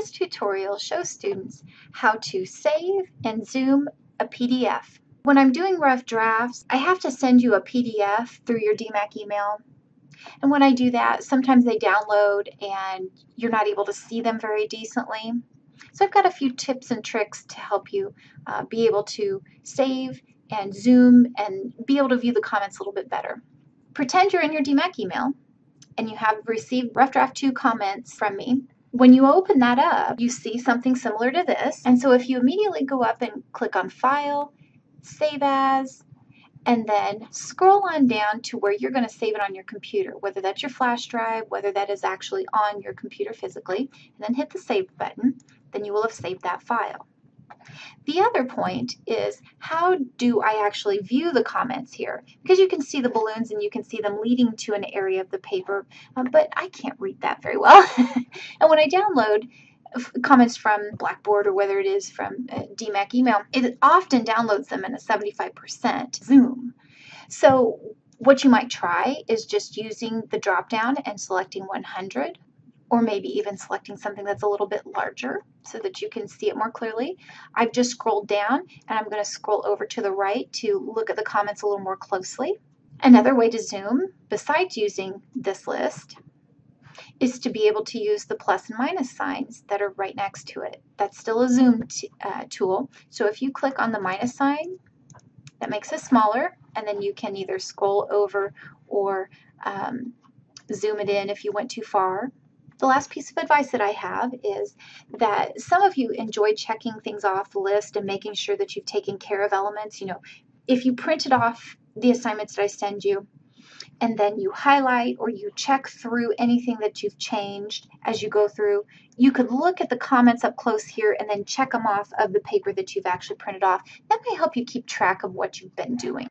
This tutorial shows students how to save and zoom a PDF. When I'm doing rough drafts, I have to send you a PDF through your DMACC email. And when I do that, sometimes they download and you're not able to see them very decently. So I've got a few tips and tricks to help you uh, be able to save and zoom and be able to view the comments a little bit better. Pretend you're in your DMACC email and you have received Rough Draft 2 comments from me. When you open that up, you see something similar to this. And so if you immediately go up and click on File, Save As, and then scroll on down to where you're going to save it on your computer, whether that's your flash drive, whether that is actually on your computer physically, and then hit the Save button, then you will have saved that file. The other point is how do I actually view the comments here? Because you can see the balloons and you can see them leading to an area of the paper, um, but I can't read that very well. and when I download comments from Blackboard or whether it is from uh, DMACC email, it often downloads them in a 75% zoom. So what you might try is just using the drop down and selecting 100 or maybe even selecting something that's a little bit larger so that you can see it more clearly. I've just scrolled down and I'm going to scroll over to the right to look at the comments a little more closely. Another way to zoom, besides using this list, is to be able to use the plus and minus signs that are right next to it. That's still a zoom uh, tool. So if you click on the minus sign, that makes it smaller, and then you can either scroll over or um, zoom it in if you went too far. The last piece of advice that I have is that some of you enjoy checking things off the list and making sure that you've taken care of elements. You know, if you printed off the assignments that I send you, and then you highlight or you check through anything that you've changed as you go through. You could look at the comments up close here and then check them off of the paper that you've actually printed off. That may help you keep track of what you've been doing.